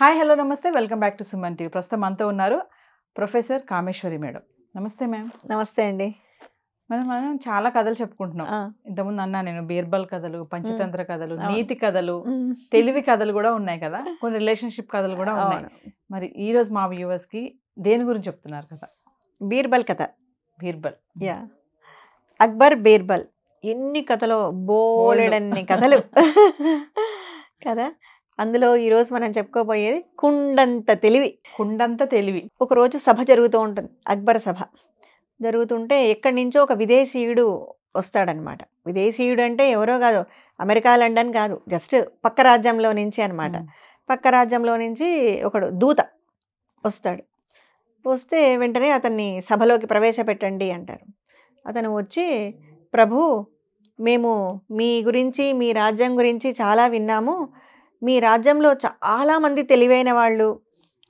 Hi hello నమస్తే. Welcome back to Suman TV. ప్రస్తుతం మనతో ఉన్నారు ప్రొఫెసర్ కామేశ్వరి మేడం. నమస్తే మ్యామ్. నమస్తే అండి. మనం మనం చాలా కథలు చెప్పుకుంటున్నాం. ఇంతకుముందు అన్నా నేను బీర్బల్ కథలు పంచతంత్ర కథలు. నీతి కథలు తెలివి కథలు కూడా ఉన్నాయి కదా? కొన్ని రిలేషన్షిప్ కథలు కూడా ఉన్నాయి. మరి ఈ రోజు మా వ్యూవర్స్కి దేని గురించి చెప్తున్నారు కదా? బీర్బల్ కథ. బీర్బల్. యా. అక్బర్ బీర్బల్. ఎన్ని కథలు బోలెడన్ని కథలు. కదా? అందులో ఈరోజు మనం చెప్పుకోబోయేది కుండంత తెలివి. కుండంత తెలివి. ఒకరోజు సభ జరుగుతూ ఉంటుంది. అక్బర్ సభ. జరుగుతుంటే ఎక్కడి నుంచో ఒక విదేశీయుడు వస్తాడనమాట. విదేశీయుడు అంటే ఎవరో కాదు అమెరికా లండన్ కాదు జస్ట్ పక్క రాజ్యంలో నుంచి అన్నమాట పక్క రాజ్యంలో నుంచి ఒకడు దూత వస్తాడు. వస్తే వెంటనే అతన్ని సభలోకి ప్రవేశపెట్టండి అంటారు. అతను వచ్చి ప్రభు మేము మీ గురించి మీ రాజ్యం గురించి చాలా విన్నాము. మీ రాజ్యంలో చాలామంది తెలివైన వాళ్ళు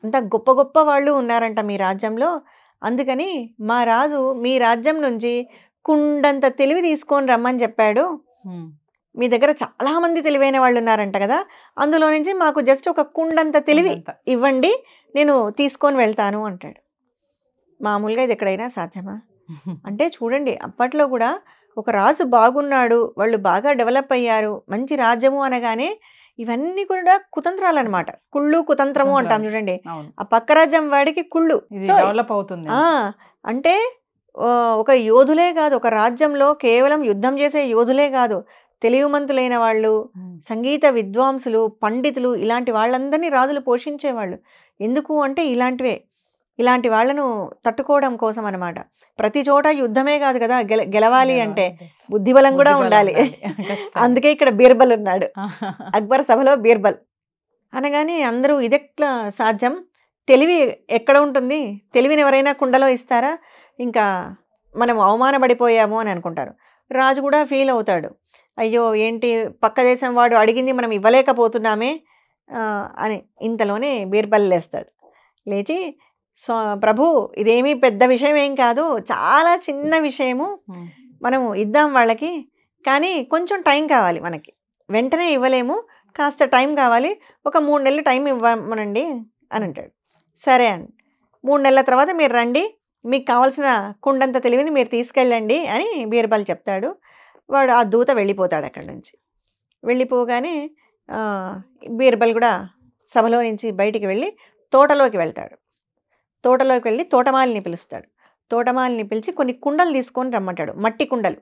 అంత గొప్ప గొప్ప వాళ్ళు ఉన్నారంట మీ రాజ్యంలో. అందుకని మా రాజు మీ రాజ్యం నుంచి కుండంత తెలివి తీసుకొని రమ్మని చెప్పాడు. మ్. దగ్గర చాలా మంది తెలివైన వాళ్ళు ఉన్నారంట కదా. అందులో నుంచి మాకు జస్ట్ ఒక కుండంత తెలివి. ఇవ్వండి నేను తీసుకొని వెళ్తాను అంటాడు. మామూలుగా ఇది ఎక్కడైనా సాధ్యమా? అంటే చూడండి అప్పట్లో కూడా ఒక రాజు బాగున్నాడు వాళ్ళు బాగా డెవలప్ అయ్యారు మంచి రాజ్యము అనగానే ఇవన్నీ కూడా కుతంత్రాలు అనమాట కుళ్ళు కుతంత్రము అంటాం. చూడండి. ఆ పక్క రాజ్యం వాడికి కుళ్ళు. డెవలప్ అవుతుంది. అంటే ఒక యోధులే కాదు ఒక రాజ్యంలో కేవలం యుద్ధం చేసే యోధులే కాదు తెలివిమంతులైన వాళ్ళు. సంగీత విద్వాంసులు పండితులు ఇలాంటి వాళ్ళందరినీ రాజులు పోషించేవాళ్ళు. ఎందుకు అంటే ఇలాంటివే. ఇలాంటి వాళ్ళను తట్టుకోవడం కోసం అనమాట ప్రతి చోట యుద్ధమే కాదు కదా గెల గెలవాలి అంటే బుద్ధిబలం కూడా ఉండాలి. అందుకే ఇక్కడ బీర్బల్ ఉన్నాడు. అక్బర్ సభలో బీర్బల్. అనగానే అందరూ ఇదెట్లా సాధ్యం? తెలివి ఎక్కడ ఉంటుంది? తెలివిని ఎవరైనా కుండలో ఇస్తారా? ఇంకా మనం అవమానపడిపోయాము అని అనుకుంటారు. రాజు కూడా ఫీల్ అవుతాడు. అయ్యో ఏంటి పక్క దేశం వాడు అడిగింది మనం ఇవ్వలేకపోతున్నామే? అని ఇంతలోనే బీర్బల్ లేస్తాడు. లేచి స్వా ప్రభు ఇదేమీ పెద్ద విషయం ఏం కాదు. చాలా చిన్న విషయము. మనము ఇద్దాం వాళ్ళకి. కానీ కొంచెం టైం కావాలి మనకి. వెంటనే ఇవ్వలేము. కాస్త టైం కావాలి. ఒక మూడు నెలలు టైం ఇవ్వమనండి అని అంటాడు. సరే అని మూడు నెలల తర్వాత మీరు రండి. మీకు కావాల్సిన కుండంత తెలివిని మీరు తీసుకెళ్ళండి అని బీర్బల్ చెప్తాడు. వాడు ఆ దూత వెళ్ళిపోతాడు అక్కడి నుంచి. వెళ్ళిపోగానే బీర్బల్ కూడా సభలో నుంచి బయటికి వెళ్ళి తోటలోకి వెళ్తాడు. తోటలోకి వెళ్ళి తోటమాలిని పిలుస్తాడు. తోటమాలిని పిలిచి కొన్ని కుండలు తీసుకొని రమ్మంటాడు. మట్టి కుండలు.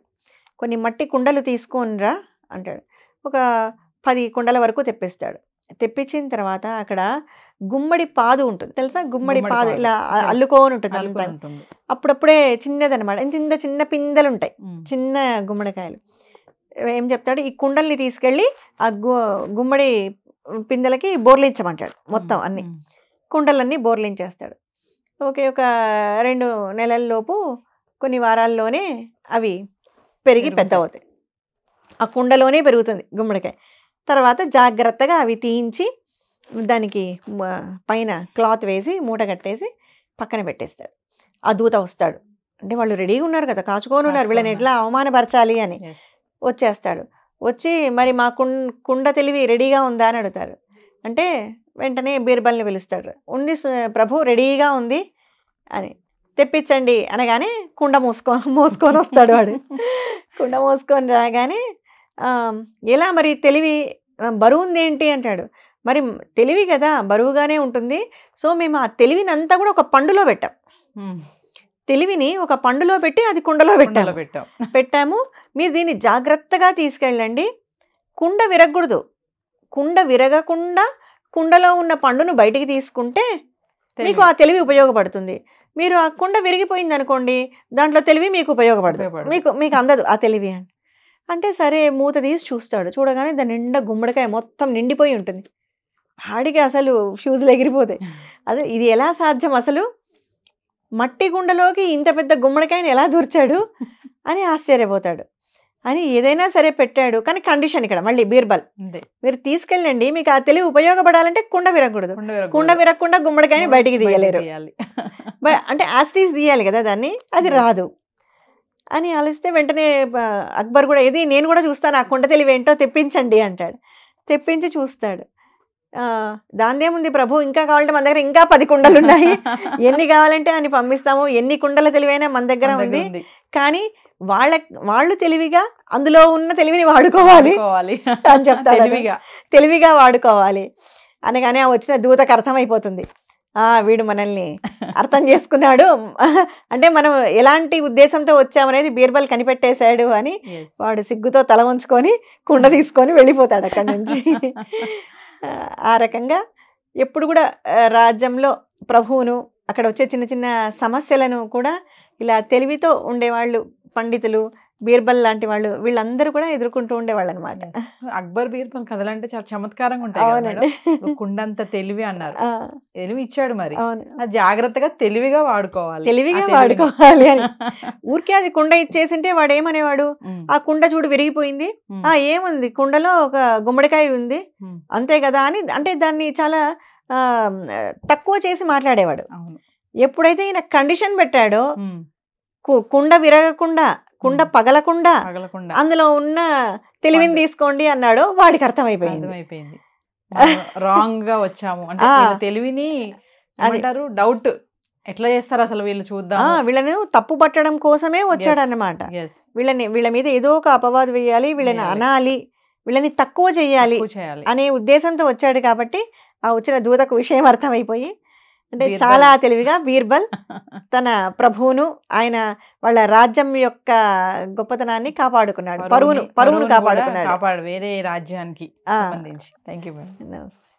కొన్ని మట్టి కుండలు తీసుకొని రా అంటాడు. ఒక పది కుండల వరకు తెప్పిస్తాడు. తెప్పించిన తర్వాత అక్కడ గుమ్మడి పాదు ఉంటుంది. తెలుసా? గుమ్మడి పాదు. ఇలా. అల్లుకొని ఉంటుంది అంతా. అప్పుడప్పుడే చిన్నదనమాట ఇంత ఇంత చిన్న పిందెలు ఉంటాయి. చిన్న గుమ్మడికాయలు. ఏం చెప్తాడు? ఈ కుండల్ని తీసుకెళ్ళి ఆ గు గుమ్మడి పిందెలకి బోర్లించమంటాడు. మొత్తం అన్ని. కుండలన్నీ బోర్లించేస్తాడు. ఓకే ఒక రెండు నెలల్లోపు కొన్ని వారాల్లోనే అవి పెరిగి పెద్ద. అవుతాయి ఆ కుండలోనే పెరుగుతుంది గుమ్మడికాయ. తర్వాత జాగ్రత్తగా అవి తీయించి దానికి పైన క్లాత్ వేసి మూట కట్టేసి పక్కన పెట్టేస్తాడు. ఆ దూత వస్తాడు. అంటే వాళ్ళు రెడీగా ఉన్నారు కదా కాచుకొని ఉన్నారు. వీళ్ళని ఎట్లా అవమానపరచాలి అని. వచ్చేస్తాడు. వచ్చి మరి మా కుం కుండ తెలివి రెడీగా ఉందా అని అడుగుతారు. అంటే వెంటనే బీర్బల్ని పిలుస్తాడు. ఉంది సు- ప్రభు రెడీగా ఉంది. అని. తెప్పించండి అనగానే కుండ మూసుకో మోసుకొని వస్తాడు వాడు. కుండ మోసుకొని రాగానే "ఆ, ఎలా మరి తెలివి బరువు ఉంది ఏంటి అంటాడు. మరి తెలివి కదా బరువుగానే ఉంటుంది. సో మేము ఆ తెలివిని అంతా కూడా ఒక పండులో పెట్టాం. తెలివిని ఒక పండులో పెట్టి అది కుండలో పెట్టాం కుండలో పెట్టాం. పెట్టాము. మీరు దీన్ని జాగ్రత్తగా తీసుకెళ్ళండి. కుండ విరగకూడదు. కుండ విరగకుండా కుండలో ఉన్న పండును బయటికి తీసుకుంటే మీకు ఆ తెలివి ఉపయోగపడుతుంది. మీరు ఆ కుండ విరిగిపోయింది అనుకోండి దాంట్లో తెలివి మీకు ఉపయోగపడదు. మీకు మీకు అందదు ఆ తెలివి అని. అంటే సరే మూత తీసి చూస్తాడు. చూడగానే దాని నిండా గుమ్మడికాయ మొత్తం నిండిపోయి ఉంటుంది. ఆడికి అసలు ఫ్యూజులు ఎగిరిపోతాయి. అదే ఇది ఎలా సాధ్యం అసలు? మట్టి గుండలోకి ఇంత పెద్ద గుమ్మడికాయని ఎలా దూర్చాడు అని ఆశ్చర్యపోతాడు. అని ఏదైనా సరే పెట్టాడు. కానీ కండిషన్ ఇక్కడ మళ్ళీ బీర్బల్. మీరు తీసుకెళ్ళండి మీకు ఆ తెలివి ఉపయోగపడాలంటే కుండ విరగకూడదు. కుండ విరగకూడదు. కుండ విరగకుండా గుమ్మడికాయని బయటికి తీయలేరు. తీయాలి. బ- అంటే యాస్టీస్ తీయాలి కదా దాన్ని అది. రాదు అని ఆలోచిస్తే వెంటనే అక్బర్ కూడా ఇది నేను కూడా చూస్తాను ఆ కుండ తెలివి ఏంటో తెప్పించండి అంటాడు తెప్పించి చూస్తాడు దాందేముంది ప్రభు ఇంకా కావాలంటే మన దగ్గర ఇంకా పది కుండలు ఉన్నాయి ఎన్ని కావాలంటే అని పంపిస్తాము ఎన్ని కుండల తెలివైనా మన దగ్గర ఉంది. కానీ వాళ్ళ వాళ్ళు తెలివిగా అందులో ఉన్న తెలివిని వాడుకోవాలి. అని చెప్తాడు అతను. తెలివిగా తెలివిగా వాడుకోవాలి అనగానే ఆ వచ్చిన దూతకు అర్థమైపోతుంది వీడు మనల్ని అర్థం చేసుకున్నాడు అంటే మనం ఎలాంటి ఉద్దేశంతో వచ్చామనేది బీర్బల్ కనిపెట్టేశాడు అని. వాడు సిగ్గుతో తల ఉంచుకొని కుండ తీసుకొని వెళ్ళిపోతాడు అక్కడి నుంచి ఆ, రకంగా ఎప్పుడు కూడా రాజ్యంలో ప్రభువును అక్కడ వచ్చే చిన్న చిన్న సమస్యలను కూడా ఇలా తెలివితో ఉండేవాళ్ళు పండితులు బీర్బల్ లాంటి వాళ్ళు వీళ్ళందరూ కూడా ఎదుర్కొంటూ ఉండేవాళ్ళు అనమాట. అక్బర్ బీర్బల్ కథలంటే చాలా చమత్కారంగా ఉంటాయి కుండంత తెలివి అన్నారు. తెలివి ఇచ్చాడు మరి. జాగ్రత్తగా తెలివిగా వాడుకోవాలి. తెలివిగా. వాడుకోవాలి అని. ఊరికే అది కుండ ఇచ్చేసింటే వాడు ఏమనేవాడు ఆ కుండ చూడు విరిగిపోయింది. ఆ ఏముంది? కుండలో ఒక గుమ్మడికాయ ఉంది. అంతే కదా అని అంటే దాన్ని చాలా తక్కువ చేసి మాట్లాడేవాడు. ఎప్పుడైతే ఈయన కండిషన్ పెట్టాడో కుండ విరగకుండా కుండ. పగలకుండా పగలకుండా. అందులో ఉన్న తెలివిని. తీసుకోండి అన్నాడో వాడికి అర్థమైపోయింది. అర్థమైపోయింది. రాంగ్గా వచ్చాము. అంటే తెలివిని ఏమంటారు? డౌట్. ఎట్లా చేస్తారు అసలు వీళ్ళు చూద్దాం వీళ్ళను తప్పు పట్టడం కోసమే వచ్చాడన్నమాట. వీళ్ళని వీళ్ళ మీద ఏదో ఒక అపవాదు వేయాలి వీళ్ళని. అనాలి వీళ్ళని తక్కువ చేయాలి అనే ఉద్దేశంతో వచ్చాడు కాబట్టి ఆ వచ్చిన దూతకు విషయం అర్థమైపోయి అంటే. చాలా తెలివిగా బీర్బల్ తన ప్రభువును ఆయన వాళ్ళ రాజ్యం యొక్క గొప్పతనాన్ని కాపాడుకున్నాడు. పరువును పరువును కాపాడుకున్నాడు. కాపాడు వేరే రాజ్యానికి థ్యాంక్ యూ నమస్తే.